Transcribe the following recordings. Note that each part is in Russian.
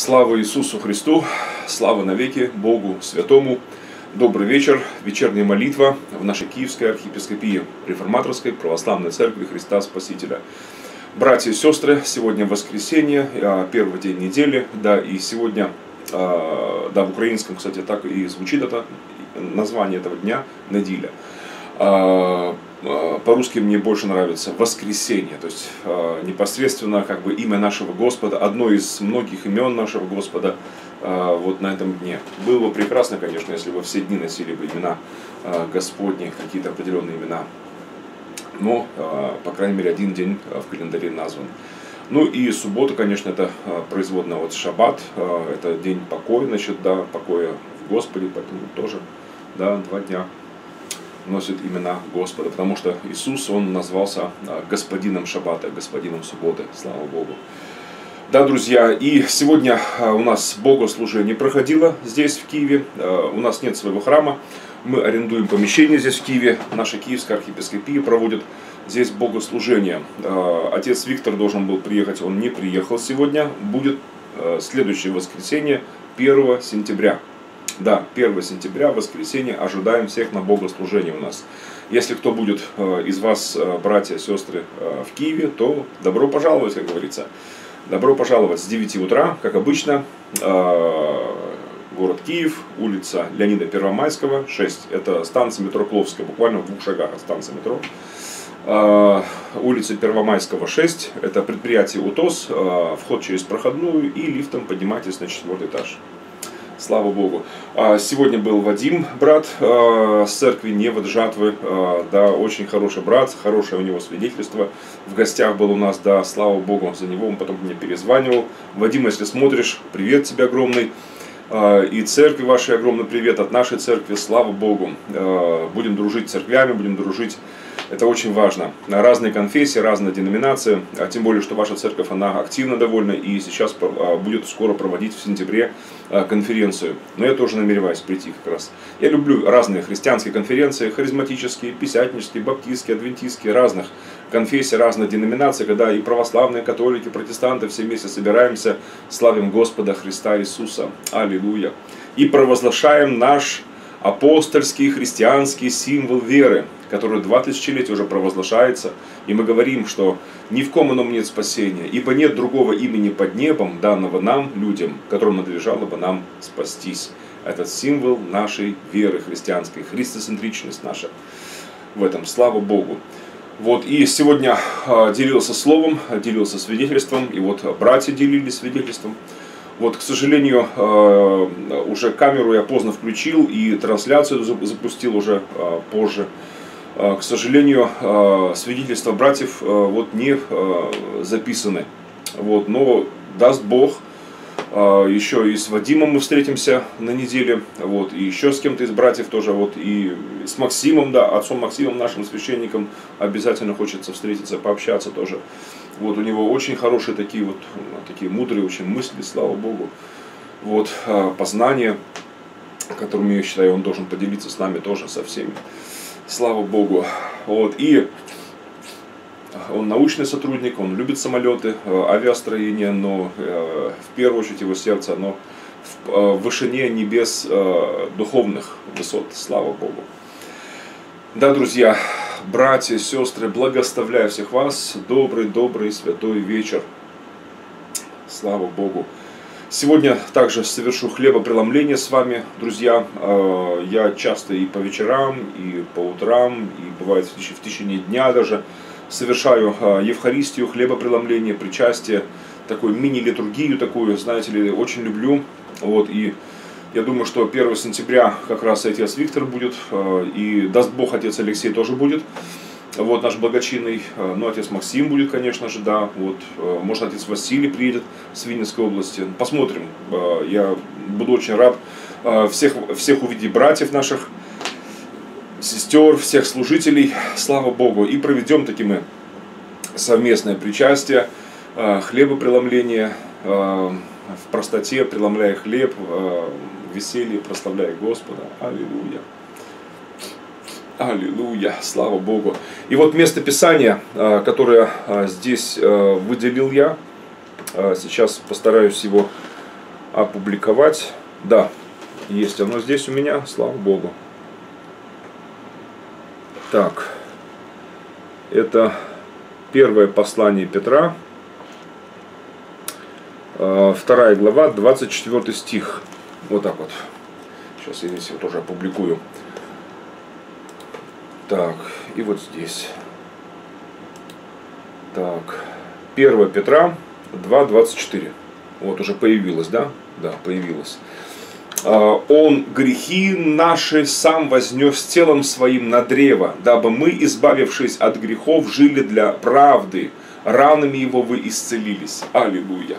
Слава Иисусу Христу, слава навеки Богу Святому. Добрый вечер, вечерняя молитва в нашей Киевской архиепископии Реформаторской Православной Церкви Христа Спасителя. Братья и сестры, сегодня воскресенье, а, первый день недели, да, и сегодня, а, да, в украинском, кстати, так и звучит это название этого дня, неделя. А, по-русски мне больше нравится воскресенье, то есть непосредственно как бы имя нашего Господа, одно из многих имен нашего Господа вот на этом дне. Было бы прекрасно, конечно, если бы все дни носили бы имена Господни, какие-то определенные имена но, а, по крайней мере, один день а, в календаре назван. Ну и суббота, конечно, это а, производная от шаббат, это день покоя, значит, да, покоя в Господе, поэтому тоже, да, два дня носит имена Господа, потому что Иисус, Он назвался господином шаббата, господином субботы, слава Богу. Да, друзья, и сегодня у нас богослужение проходило здесь, в Киеве. У нас нет своего храма, мы арендуем помещение здесь в Киеве. Наша Киевская архиепископия проводит здесь богослужение. А, отец Виктор должен был приехать, он не приехал сегодня. Будет а, следующее воскресенье, 1 сентября. Да, 1 сентября, воскресенье, ожидаем всех на богослужение у нас. Если кто будет а, из вас, братья, сестры, в Киеве, то добро пожаловать, как говорится. Добро пожаловать с 9 утра, как обычно город Киев, улица Леонида Первомайского, 6. Это станция метро Кловская, буквально в двух шагах от станции метро. Улица Первомайского, 6. Это предприятие УТОС, вход через проходную и лифтом поднимайтесь на четвертый этаж. Слава Богу. А, сегодня был Вадим, брат с церкви Невод Жатвы. Да, очень хороший брат, хорошее у него свидетельство. В гостях был у нас, да, слава Богу за него. Он потом мне перезванивал. Вадим, если смотришь, привет тебе огромный. А, и церкви вашей огромный привет от нашей церкви, слава Богу. А, будем дружить с церквями, будем дружить это очень важно. Разные конфессии, разные деноминации, а тем более, что ваша церковь, она активна довольно и сейчас а, будет скоро проводить в сентябре а, конференцию. Но я тоже намереваюсь прийти как раз. Я люблю разные христианские конференции, харизматические, писятнические, баптистские, адвентистские, разных конфессий, разных деноминаций, когда и православные, католики, протестанты все вместе собираемся, славим Господа Христа Иисуса. Аллилуйя. И провозглашаем наш апостольский христианский символ веры, который два тысячелетия уже провозглашается, и мы говорим, что ни в ком ином нет спасения, ибо нет другого имени под небом, данного нам, людям, которым надлежало бы нам спастись. Это символ нашей веры христианской, христоцентричность наша в этом. Слава Богу. Вот, и сегодня а, делился словом, делился свидетельством, и вот братья делились свидетельством. Вот, к сожалению, э, уже камеру я поздно включил и трансляцию запустил уже э, позже. Э, к сожалению, свидетельства братьев вот не записаны. Вот, но даст Бог, еще и с Вадимом мы встретимся на неделе, вот, и еще с кем-то из братьев тоже, вот, и с Максимом, да, отцом Максимом, нашим священником, обязательно хочется встретиться, пообщаться тоже. Вот у него очень хорошие такие вот, такие мудрые очень мысли, слава Богу. Вот, а, познания, которыми, я считаю, он должен поделиться с нами тоже, со всеми. Слава Богу. Вот, и он научный сотрудник, он любит самолеты, а, авиастроение, но э, в первую очередь его сердце, оно в вышине небес духовных высот, слава Богу. Да, друзья, братья, сестры, благословляю всех вас. Добрый, добрый, святой вечер. Слава Богу. Сегодня также совершу хлебопреломление с вами, друзья. А, я часто и по вечерам, и по утрам, и бывает в течение дня даже совершаю а, Евхаристию, хлебопреломление, причастие, такую мини-литургию такую, знаете ли, очень люблю. Вот, и я думаю, что 1 сентября как раз отец Виктор будет, э, и даст Бог, отец Алексей тоже будет. Вот наш благочинный, э, ну, отец Максим будет, конечно же, да, вот, э, может, отец Василий приедет с Винницкой области. Посмотрим, я буду очень рад всех, всех увидеть братьев наших, сестер, всех служителей, слава Богу, и проведем таки мы совместное причастие, хлебопреломление, в простоте преломляя хлеб, веселье, прославляя Господа. Аллилуйя. Аллилуйя, слава Богу. И вот место Писания, а, которое а, здесь выделил я, сейчас постараюсь его опубликовать. Да, есть оно здесь у меня, слава Богу. Так, это первое послание Петра, э, вторая глава, 24 стих. Вот так вот. Сейчас я здесь его тоже опубликую. Так, и вот здесь. Так, 1 Петра 2.24. Вот уже появилось, да? Да, появилось. А, Он грехи наши сам вознес телом своим на древо, дабы мы, избавившись от грехов, жили для правды. Ранами его вы исцелились. Аллилуйя.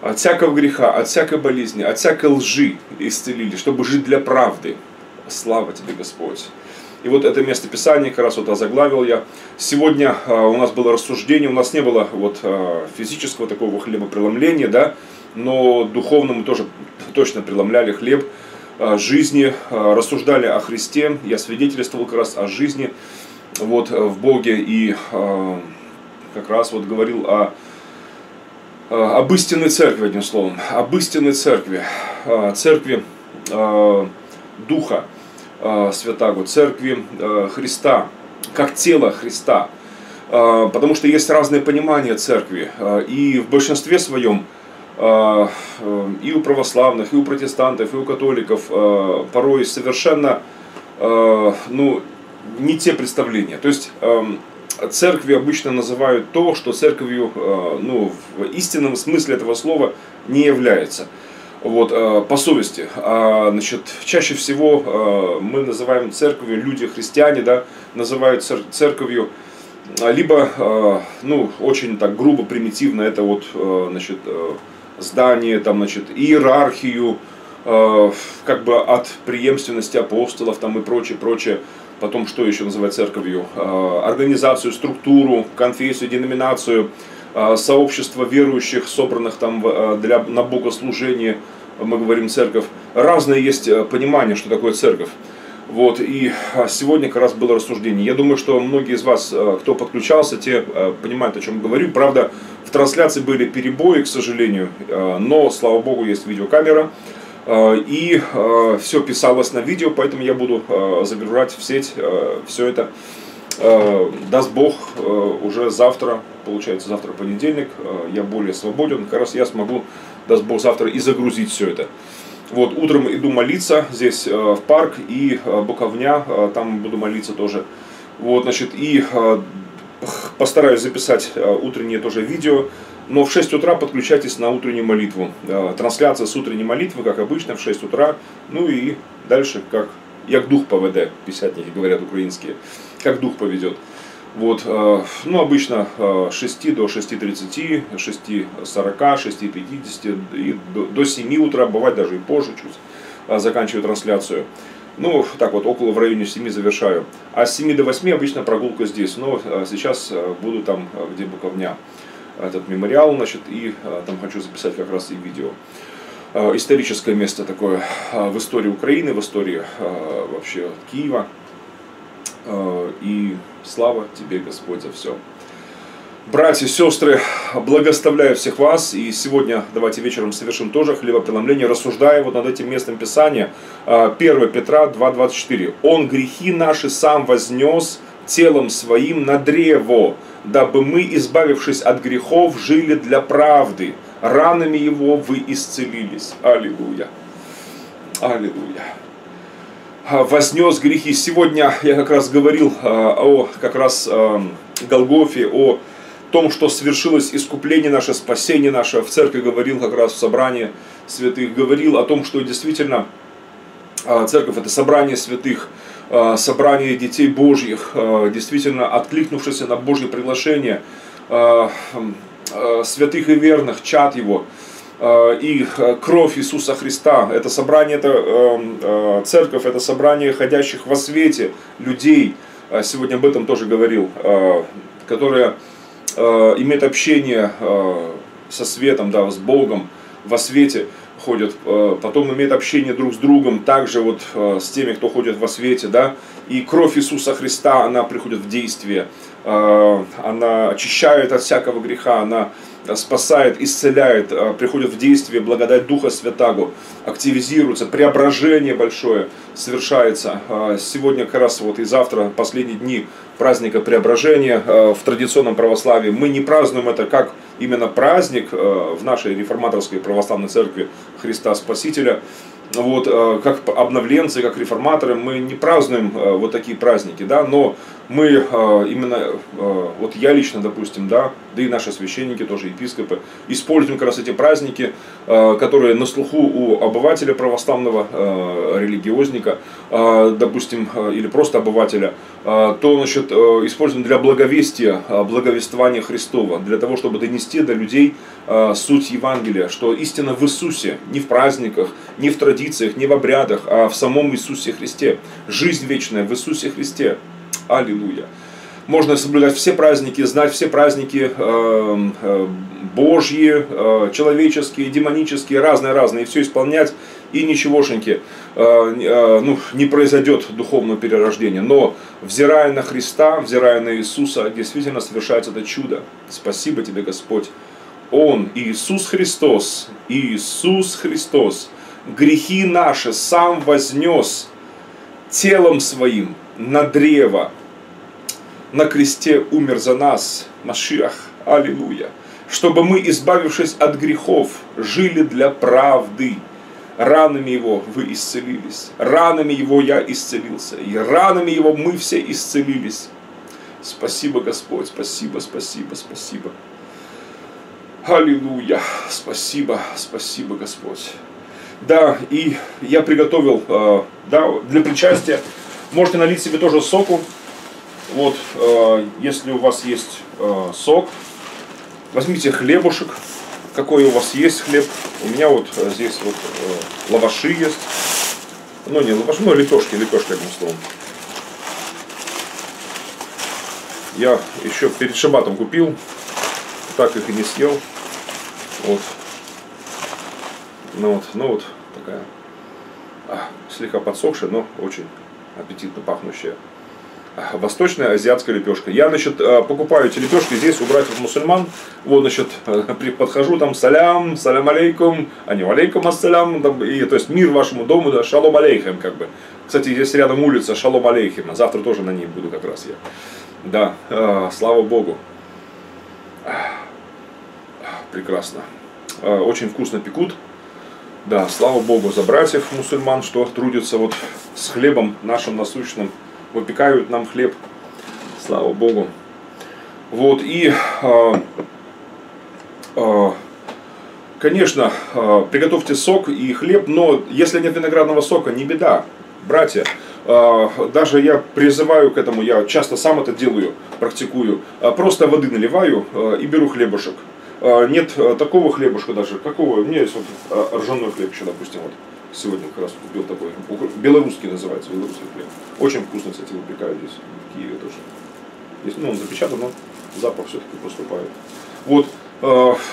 От всякого греха, от всякой болезни, от всякой лжи исцелились, чтобы жить для правды. Слава тебе, Господь. И вот это место Писания, как раз вот озаглавил я. Сегодня а, у нас было рассуждение, у нас не было вот а, физического такого хлебопреломления, да, но духовно мы тоже точно преломляли хлеб а, жизни, рассуждали о Христе. Я свидетельствовал как раз о жизни вот, в Боге и как раз вот говорил о об истинной церкви, одним словом, об истинной церкви, церкви Духа, Э, Святаго, церкви э, Христа, как тело Христа. Э, потому что есть разные понимания церкви. И в большинстве своем и у православных, и у протестантов, и у католиков порой совершенно ну, не те представления. То есть церкви обычно называют то, что церковью ну, в истинном смысле этого слова не является вот, э, по совести. А, значит, чаще всего э, мы называем церковью, люди христиане, да, называют церковью а, либо, э, ну, очень так грубо, примитивно, это вот, значит, здание, там, значит, иерархию, как бы от преемственности апостолов там и прочее, прочее. Потом, что еще называть церковью? Организацию, структуру, конфессию, деноминацию – а, сообщества верующих, собранных там а, для, на богослужение, мы говорим церковь. Разное есть э, понимание, что такое церковь. Вот, и сегодня как раз было рассуждение. Я думаю, что многие из вас, кто подключался, те понимают, о чем говорю. Правда, в трансляции были перебои, к сожалению, но, слава богу, есть видеокамера. И все писалось на видео, поэтому я буду загружать в сеть все это Э, даст Бог, э, уже завтра, получается завтра понедельник, э, я более свободен, как раз я смогу, даст Бог, завтра и загрузить все это. Вот, утром иду молиться здесь в парк и Буковня, там буду молиться тоже. Вот, значит, и постараюсь записать утреннее тоже видео, но в 6 утра подключайтесь на утреннюю молитву. Трансляция с утренней молитвы, как обычно, в 6 утра, ну и дальше, как, як дух поведе, писятники говорят украинские как дух поведет. Вот, э, ну, обычно 6 э, до 6.30, 6.40, 6.50 и до 7 утра, бывает даже и позже чуть, э, заканчиваю трансляцию. Ну, так вот, около в районе 7 завершаю. А с 7 до 8 обычно прогулка здесь. Но сейчас буду там, где Буковня, этот мемориал, значит, и там хочу записать как раз и видео. Историческое место такое в истории Украины, в истории вообще Киева. Э, и слава тебе, Господь, за все. Братья и сестры, благословляю всех вас. И сегодня давайте вечером совершим тоже хлебопреломление, рассуждая вот над этим местом Писания. 1 э, Петра 2.24. «Он грехи наши сам вознес телом своим на древо, дабы мы, избавившись от грехов, жили для правды. Ранами его вы исцелились». Аллилуйя. Аллилуйя. А, вознес грехи. Сегодня я как раз говорил а, о как раз а, Голгофе, о том, что свершилось искупление наше, спасение наше. В церкви говорил как раз в собрании святых, говорил о том, что действительно церковь это собрание святых, собрание детей Божьих, действительно откликнувшись на Божье приглашение святых и верных, чад его – и кровь Иисуса Христа. Это собрание, это э, церковь, это собрание ходящих во свете людей. Сегодня об этом тоже говорил, которое имеет общение со светом, да, с Богом во свете. ходят, э, потом имеют общение друг с другом, также вот э, с теми, кто ходит во свете, да, и кровь Иисуса Христа, она приходит в действие, э, она очищает от всякого греха, она спасает, исцеляет, приходит в действие благодать Духа Святаго, активизируется, преображение большое совершается. Сегодня как раз вот и завтра, последние дни праздника преображения в традиционном православии, мы не празднуем это как именно праздник в нашей реформаторской православной церкви Христа Спасителя, вот, э, как обновленцы, как реформаторы, мы не празднуем э, вот такие праздники, да, но мы э, именно, вот я лично, допустим, да, да и наши священники, тоже епископы, используем как раз эти праздники, которые на слуху у обывателя православного, религиозника, допустим, или просто обывателя, то, значит, используем для благовестия, благовествования Христова, для того, чтобы донести до людей суть Евангелия, что истина в Иисусе, не в праздниках, не в традициях, не в обрядах, а в самом Иисусе Христе. Жизнь вечная в Иисусе Христе. Аллилуйя. Можно соблюдать все праздники, знать все праздники э, э, Божьи, э, человеческие, демонические, разные-разные, и все исполнять, и ничегошеньки э, ну, не произойдет духовного перерождения. Но взирая на Христа, взирая на Иисуса, действительно совершается это чудо. Спасибо тебе, Господь. Он, Иисус Христос, Иисус Христос, грехи наши сам вознес телом своим на древо, на кресте умер за нас, Машиах, аллилуйя, чтобы мы, избавившись от грехов, жили для правды. Ранами Его вы исцелились, ранами Его я исцелился, и ранами Его мы все исцелились. Спасибо, Господь, спасибо, спасибо, спасибо. Аллилуйя, спасибо, спасибо, Господь. Да, и я приготовил э, да, для причастия. Можете налить себе тоже соку. Вот, э, если у вас есть э, сок, возьмите хлебушек, какой у вас есть хлеб. У меня вот здесь вот лаваши есть. Ну, не лаваши, ну, лепешки, лепешки, одним словом. Я еще перед шабатом купил, так их и не съел. Вот, ну вот, ну вот такая а, слегка подсохшая, но очень аппетитно пахнущая восточная азиатская лепешка. Я, значит, а, покупаю эти лепешки здесь у братьев мусульман. Вот, значит, подхожу там, салям, салям алейкум, а не алейкум ассалям, там, и, то есть мир вашему дому, да, шалом алейхем, как бы. Кстати, здесь рядом улица Шалом алейхем, а завтра тоже на ней буду как раз я. Да, э, слава Богу. Прекрасно. Э, очень вкусно пекут. Да, слава Богу за братьев мусульман, что трудятся вот с хлебом нашим насущным, выпекают нам хлеб. Слава Богу. Вот, и, э, э, конечно, э, приготовьте сок и хлеб, но если нет виноградного сока, не беда, братья. Даже я призываю к этому, я часто сам это делаю, практикую. Просто воды наливаю и беру хлебушек нет а, такого хлебушка даже, какого, у меня есть вот а, ржаной хлеб еще, допустим, вот сегодня как раз купил такой, белорусский называется, белорусский хлеб. Очень вкусно, кстати, выпекают здесь, в Киеве тоже. Есть, ну, он запечатан, но запах все-таки поступает. Вот,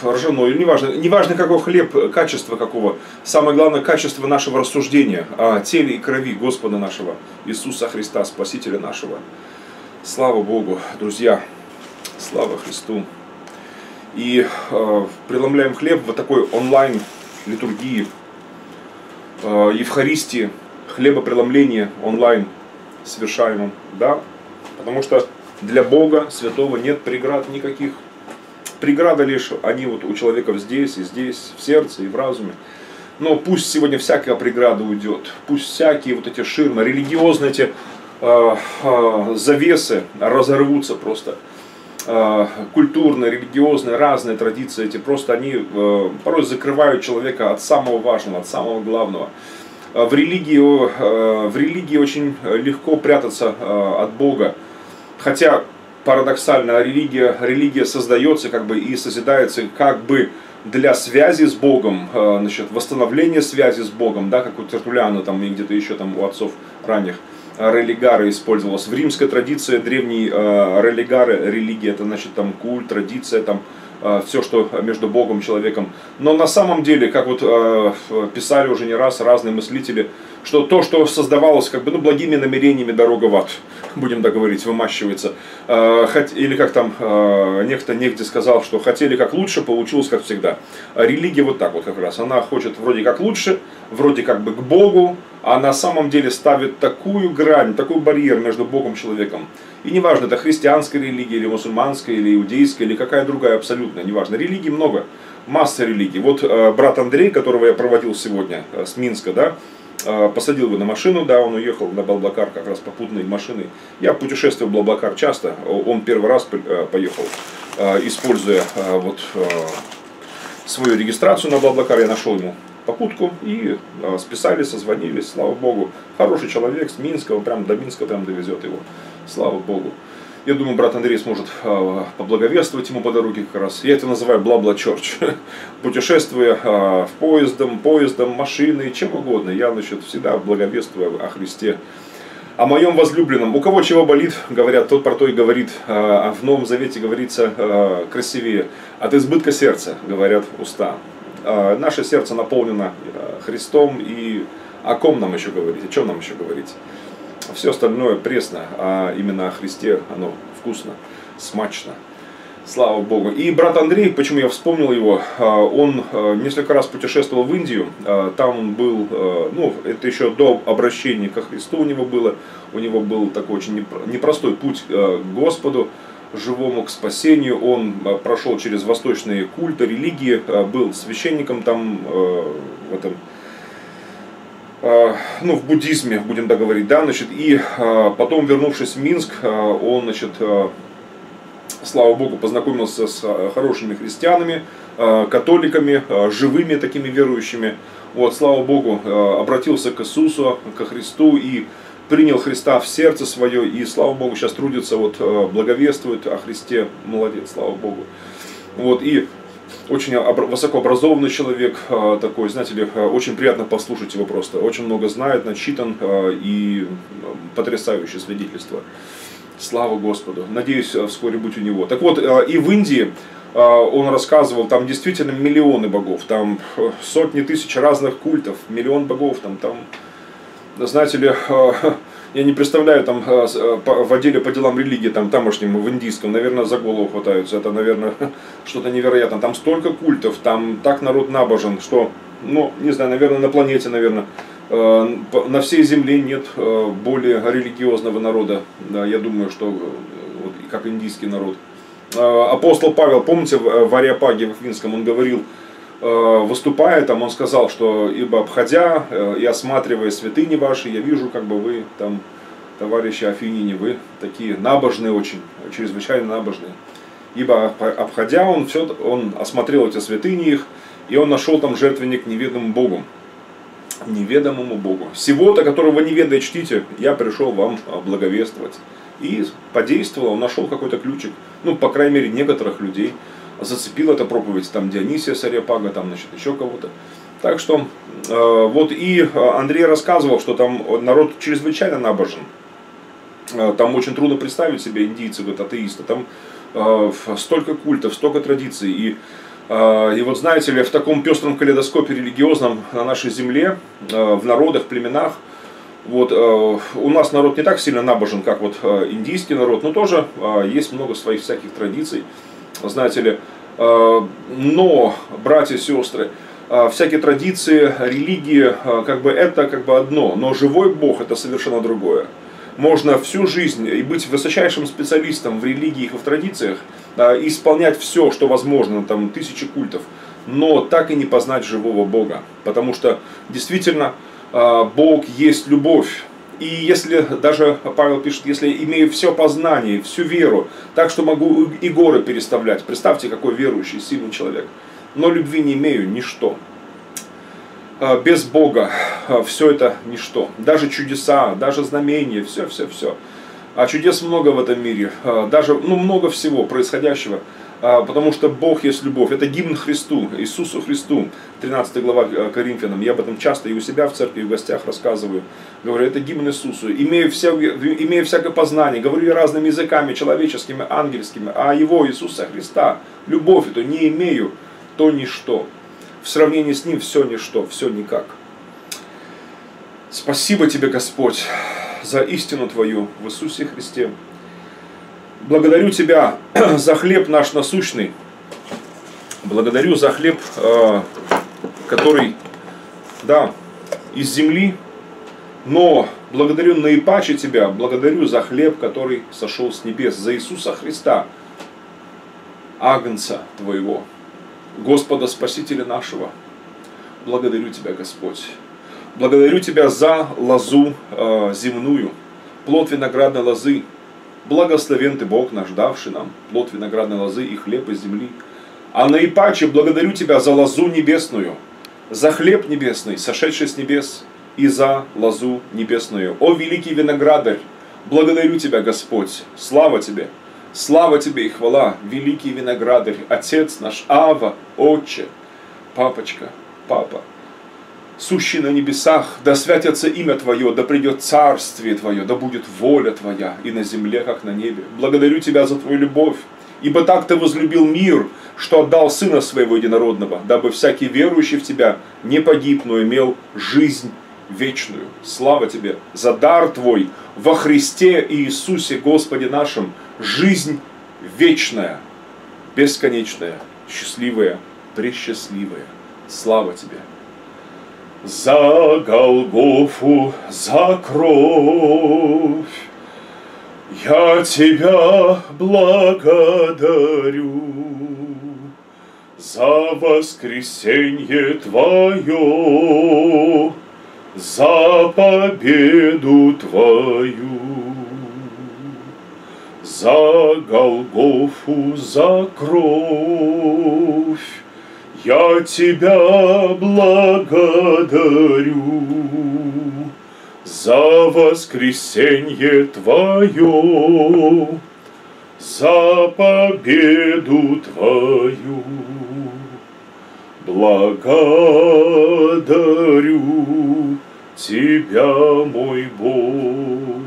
ржаной, неважно, неважно какой хлеб, качество какого, самое главное качество нашего рассуждения о теле и крови Господа нашего, Иисуса Христа, Спасителя нашего. Слава Богу, друзья, слава Христу и э, преломляем хлеб в такой онлайн литургии, э, Евхаристии, хлебопреломление онлайн совершаемом, да, потому что для Бога святого нет преград никаких. Преграда лишь они вот у человека здесь и здесь, в сердце и в разуме. Но пусть сегодня всякая преграда уйдет, пусть всякие вот эти ширмы, религиозные эти э, э, завесы разорвутся просто культурные, религиозные, разные традиции эти, просто они э, порой закрывают человека от самого важного, от самого главного. Э, в религии, в религии очень легко прятаться от Бога. Хотя парадоксально религия, религия создается как бы и созидается как бы для связи с Богом, значит, восстановления связи с Богом, да, как у Тертуляна там и где-то еще там у отцов ранних религары использовалась. В римской традиции древней э, религары, религия, это значит там культ, традиция, там э, все, что между Богом и человеком. Но на самом деле, как вот э, писали уже не раз разные мыслители, что то, что создавалось как бы, ну, благими намерениями, дорога в ад, будем так говорить, вымащивается. Или как там некто негде сказал, что хотели как лучше, получилось как всегда. А религия вот так вот как раз, она хочет вроде как лучше, вроде как бы к Богу, а на самом деле ставит такую грань, такой барьер между Богом и человеком. И неважно, это христианская религия, или мусульманская, или иудейская, или какая другая, абсолютно неважно. Религий много, масса религий. Вот э, брат Андрей, которого я проводил сегодня э, с Минска, да, посадил его на машину, да, он уехал на Блаблакар как раз попутной машиной. Я путешествую в Блаблакар часто, он первый раз э, поехал, э, используя э, вот свою регистрацию на Блаблакар, я нашел ему попутку и списались, созвонились, слава богу. Хороший человек с Минска, он прям до Минска прям довезет его, слава богу. Я думаю, брат Андрей сможет э, поблаговествовать ему по дороге как раз. Я это называю бла-бла черч. Путешествуя э, в поездом, поездом, машиной, чем угодно. Я, значит, всегда благовествую о Христе. О моем возлюбленном. У кого чего болит, говорят, тот про то и говорит. А в Новом Завете говорится красивее. От избытка сердца, говорят уста. А, наше сердце наполнено Христом, и о ком нам еще говорить, о чем нам еще говорить. Все остальное пресно, а именно о Христе оно вкусно, смачно. Слава Богу. И брат Андрей, почему я вспомнил его, а, он э, несколько раз путешествовал в Индию, а, там он был, ну, это еще до обращения ко Христу у него было, у него был такой очень непростой путь к Господу, живому к спасению. Он прошел через восточные культы, религии, был священником там в этом ну, в буддизме, будем так говорить, да, значит, и потом, вернувшись в Минск, он, значит, слава Богу, познакомился с хорошими христианами, католиками, живыми такими верующими, вот, слава Богу, обратился к Иисусу, ко Христу и принял Христа в сердце свое и, слава Богу, сейчас трудится, вот, благовествует о Христе, молодец, слава Богу. Вот, и очень высокообразованный человек э, такой, знаете ли, э, очень приятно послушать его просто. Очень много знает, начитан и потрясающее свидетельство. Слава Господу. Надеюсь, вскоре быть у него. Так вот, и в Индии он рассказывал, там действительно миллионы богов, там сотни тысяч разных культов, миллион богов, там, там знаете ли, э, я не представляю там э, э, в отделе по делам религии, там тамошнем, в индийском, наверное, за голову хватаются. Это, наверное, что-то невероятное. Там столько культов, там так народ набожен, что, ну, не знаю, наверное, на планете, наверное, на всей земле нет более религиозного народа. Да, я думаю, что вот, как индийский народ. Апостол Павел, помните, в Ариапаге в Финском он говорил, Э, выступая там, он сказал, что ибо обходя э, и осматривая святыни ваши, я вижу, как бы вы там, товарищи Афинине, вы такие набожные очень, чрезвычайно набожные. Ибо обходя он все, он осмотрел эти святыни их, и он нашел там жертвенник неведомому Богу. Неведомому Богу. Всего-то, которого не ведая чтите, я пришел вам благовествовать. И подействовал, он нашел какой-то ключик, ну, по крайней мере, некоторых людей – зацепил эта проповедь там Дионисия Сарепага, там, значит, еще кого-то. Так что, э, вот и э, Андрей рассказывал, что там народ чрезвычайно набожен. Э, там очень трудно представить себе индийцы, вот атеисты. Там э, столько культов, столько традиций. И, э, и вот знаете ли, в таком пестром калейдоскопе религиозном на нашей земле, э, в народах, племенах, вот, э, у нас народ не так сильно набожен, как вот э, индийский народ, но тоже э, есть много своих всяких традиций знаете ли. Э, но, братья и сестры, э, всякие традиции, религии, э, как бы это как бы одно, но живой Бог это совершенно другое. Можно всю жизнь и быть высочайшим специалистом в религиях и в традициях, исполнять все, что возможно, там тысячи культов, но так и не познать живого Бога. Потому что действительно Бог есть любовь, и если, даже Павел пишет, если имею все познание, всю веру, так что могу и горы переставлять. Представьте, какой верующий, сильный человек. Но любви не имею, ничто. А, без Бога а, все это ничто. Даже чудеса, даже знамения, все, все, все. А чудес много в этом мире. А, даже, ну, много всего происходящего. А, потому что Бог есть любовь. Это гимн Христу, Иисусу Христу. 13 глава э, Коринфянам. Я об этом часто и у себя в церкви, и в гостях рассказываю. Говорю, это гимн Иисусу. Имея, вся, имея всякое познание, говорю я разными языками, человеческими, ангельскими, а Его, Иисуса Христа, любовь эту не имею, то ничто. В сравнении с Ним все ничто, все никак. Спасибо Тебе, Господь, за истину Твою в Иисусе Христе. Благодарю Тебя за хлеб наш насущный. Благодарю за хлеб, э, который, да, из земли, но благодарю наипаче Тебя, благодарю за хлеб, который сошел с небес, за Иисуса Христа, Агнца Твоего, Господа Спасителя нашего. Благодарю Тебя, Господь. Благодарю Тебя за лозу э, земную, плод виноградной лозы, Благословен Ты, Бог наш, давший нам плод виноградной лозы и хлеб из земли. А наипаче благодарю Тебя за лозу небесную, за хлеб небесный, сошедший с небес, и за лозу небесную. О, великий виноградарь, благодарю Тебя, Господь, слава Тебе, слава Тебе и хвала, великий виноградарь, Отец наш, Ава, Отче, Папочка, Папа, сущий на небесах, да святятся имя Твое, да придет царствие Твое, да будет воля Твоя и на земле, как на небе. Благодарю Тебя за Твою любовь, ибо так Ты возлюбил мир, что отдал Сына Своего Единородного, дабы всякий верующий в Тебя не погиб, но имел жизнь вечную. Слава Тебе за дар Твой во Христе Иисусе Господе нашим, жизнь вечная, бесконечная, счастливая, пресчастливая. Слава Тебе! За Голгофу, за кровь Я Тебя благодарю За воскресенье Твое, За победу Твою. За Голгофу, за кровь я тебя благодарю за воскресенье Твое, за победу Твою. Благодарю Тебя, мой Бог,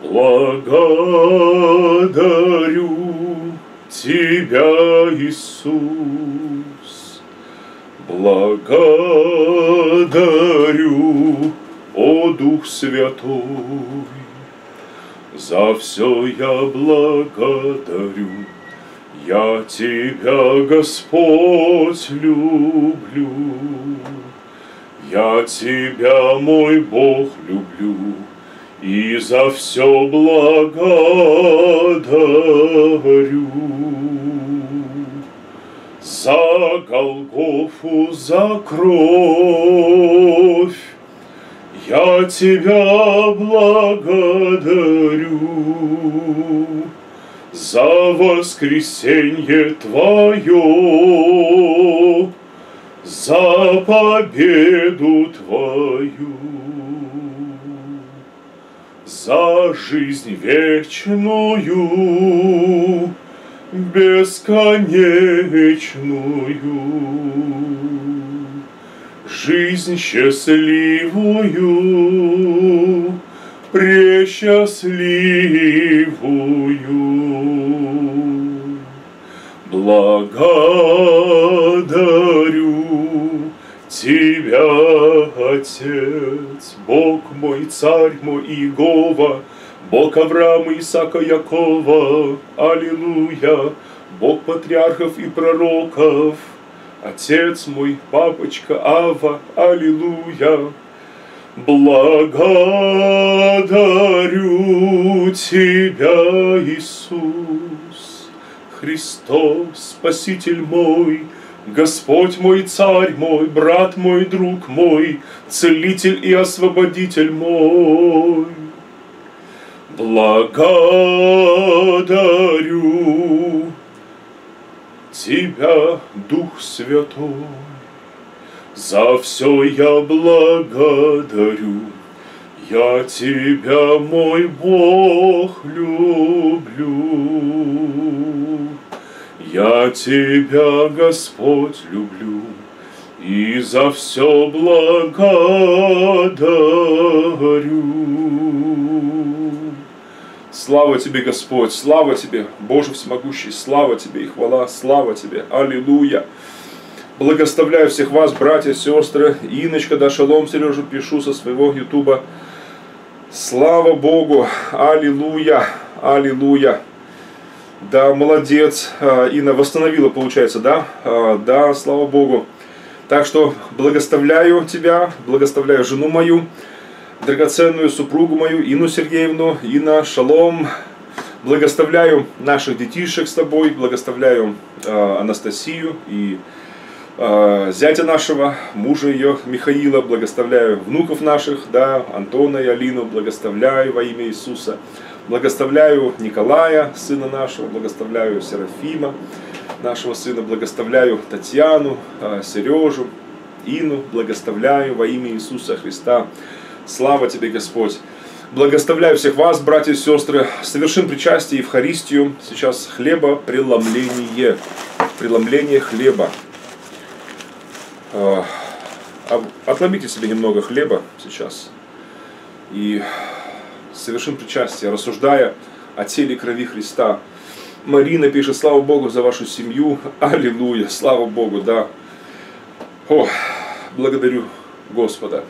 благодарю Тебя, Иисус. Благодарю, о Дух Святой, за все я благодарю. Я Тебя, Господь, люблю. Я Тебя, мой Бог, люблю. И за все благодарю за Голгофу, за кровь. Я тебя благодарю за воскресенье Твое, за победу Твою, за жизнь вечную, бесконечную, жизнь счастливую, пресчастливую. Благодарю Тебя, Отец, Бог мой, Царь мой, Иегова, Бог Авраама, Исаака, Якова, Аллилуйя, Бог патриархов и пророков, Отец мой, папочка Ава, Аллилуйя. Благодарю Тебя, Иисус, Христос, Спаситель мой, Господь мой, Царь мой, брат мой, друг мой, Целитель и Освободитель мой. Благодарю Тебя, Дух Святой, за все я благодарю. Я Тебя, мой Бог, люблю. Я Тебя, Господь, люблю и за все благодарю. Слава Тебе, Господь, слава Тебе, Боже всемогущий, слава Тебе и хвала, слава Тебе, Аллилуйя. Благоставляю всех вас, братья, сестры, Иночка, да шалом, Сережу пишу со своего ютуба. Слава Богу, Аллилуйя, Аллилуйя. Да, молодец, а, Инна восстановила, получается, да? А, да, слава Богу. Так что благоставляю тебя, благоставляю жену мою, драгоценную супругу мою, Инну Сергеевну, Инна, шалом. Благоставляю наших детишек с тобой, благоставляю э, Анастасию и э, зятя нашего, мужа ее Михаила, благоставляю внуков наших, да, Антона и Алину, благоставляю во имя Иисуса. Благоставляю Николая, сына нашего, благоставляю Серафима, нашего сына, благоставляю Татьяну, а, Сережу, Ину, благоставляю во имя Иисуса Христа. Слава Тебе, Господь! Благоставляю всех вас, братья и сестры. Совершим причастие Евхаристию. Сейчас хлеба преломление. Преломление хлеба. А, отломите себе немного хлеба сейчас. И совершим причастие, рассуждая о теле и крови Христа. Марина пишет, слава Богу за вашу семью, аллилуйя, слава Богу, да. О, благодарю Господа.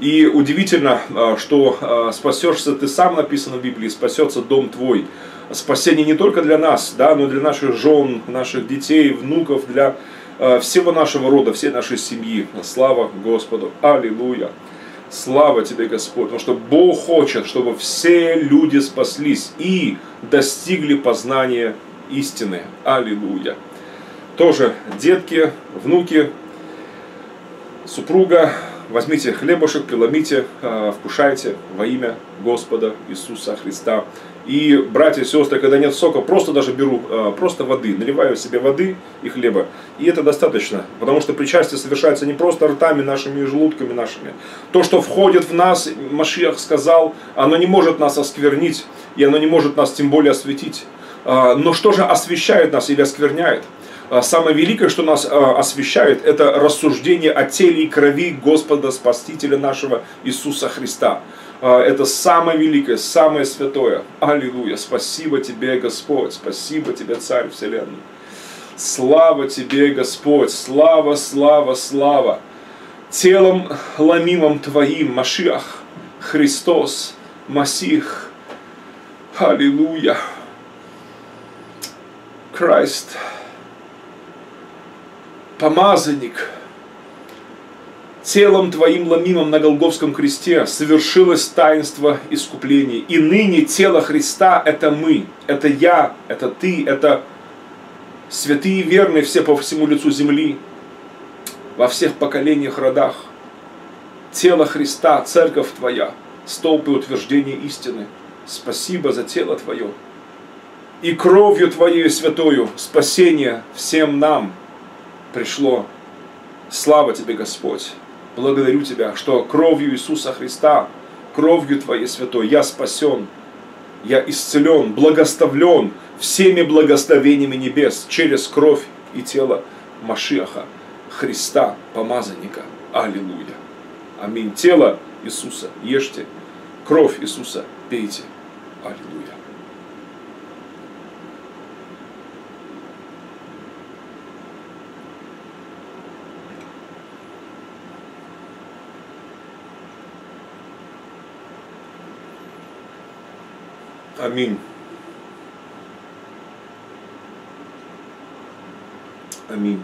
И удивительно, а, что а, спасешься ты сам, написано в Библии, спасется дом твой. Спасение не только для нас, да, но для наших жен, наших детей, внуков, для а, всего нашего рода, всей нашей семьи. Слава Господу! Аллилуйя! Слава тебе, Господь, потому что Бог хочет, чтобы все люди спаслись и достигли познания истины. Аллилуйя. Тоже детки, внуки, супруга, возьмите хлебушек, преломите, а, вкушайте во имя Господа Иисуса Христа. И, братья и сестры, когда нет сока, просто даже беру а, просто воды, наливаю себе воды и хлеба. И это достаточно, потому что причастие совершается не просто ртами нашими и желудками нашими. То, что входит в нас, Машиах сказал, оно не может нас осквернить, и оно не может нас тем более осветить. А, но что же освещает нас или оскверняет? А, самое великое, что нас освещает, это рассуждение о теле и крови Господа Спасителя нашего Иисуса Христа. А, это самое великое, самое святое. Аллилуйя. Спасибо тебе, Господь. Спасибо тебе, Царь Вселенной. Слава тебе, Господь. Слава, слава, слава. Телом ломимым твоим, Машиах, Христос, Масих. Аллилуйя. Christ. Помазанник телом Твоим ломимым на Голговском кресте совершилось таинство искупления. И ныне тело Христа – это мы, это я, это ты, это святые и верные все по всему лицу земли, во всех поколениях, родах. Тело Христа, церковь Твоя, столб и утверждение истины. Спасибо за тело Твое. И кровью Твоей святою спасение всем нам пришло. Слава Тебе, Господь! Благодарю Тебя, что кровью Иисуса Христа, кровью Твоей святой, я спасен, я исцелен, благоставлен всеми благословениями небес через кровь и тело Машиаха, Христа, помазанника. Аллилуйя. Аминь. Тело Иисуса ешьте, кровь Иисуса пейте. Аллилуйя. Аминь. Аминь.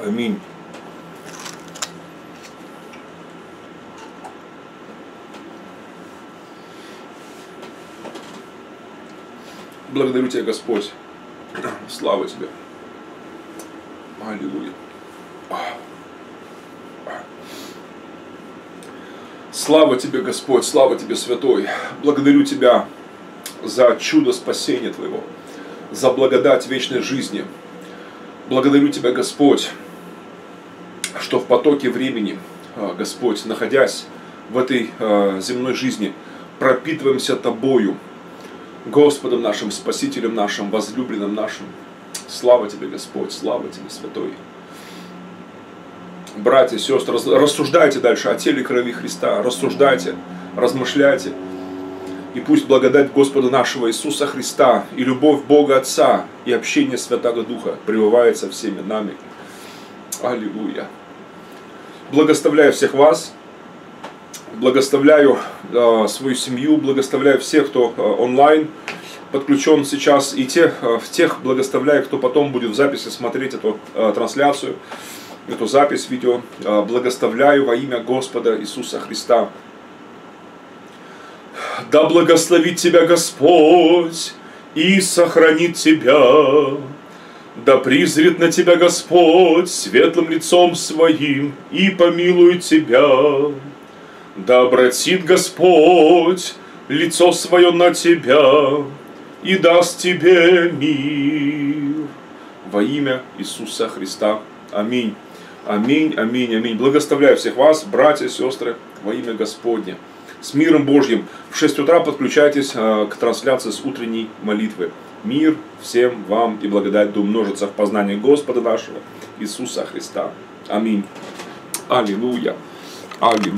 Аминь. Благодарю Тебя, Господь. Слава Тебе. Аллилуйя. Слава Тебе, Господь, слава Тебе, Святой. Благодарю Тебя за чудо спасения Твоего, за благодать вечной жизни. Благодарю Тебя, Господь, что в потоке времени, а, Господь, находясь в этой э, земной жизни пропитываемся Тобою, Господом нашим, Спасителем нашим, возлюбленным нашим. Слава Тебе, Господь, слава Тебе, Святой. Братья, сестры, рассуждайте дальше о теле крови Христа, рассуждайте, размышляйте. И пусть благодать Господа нашего Иисуса Христа и любовь Бога Отца и общение Святого Духа пребывает со всеми нами. Аллилуйя. Благословляю всех вас, благословляю э, свою семью, благословляю всех, кто э, онлайн подключен сейчас, и тех, э, тех благословляю, кто потом будет в записи смотреть эту э, трансляцию, эту запись видео. Э, благословляю во имя Господа Иисуса Христа. Да благословит тебя Господь и сохранит тебя. Да призрит на тебя Господь светлым лицом своим и помилует тебя. Да обратит Господь лицо свое на тебя и даст тебе мир. Во имя Иисуса Христа. Аминь. Аминь, аминь, аминь. Благословляю всех вас, братья, сестры, во имя Господне с миром Божьим. В 6 утра подключайтесь э, к трансляции с утренней молитвы. Мир всем вам и благодать да умножится в познании Господа нашего Иисуса Христа. Аминь. Аллилуйя. Аллилуйя.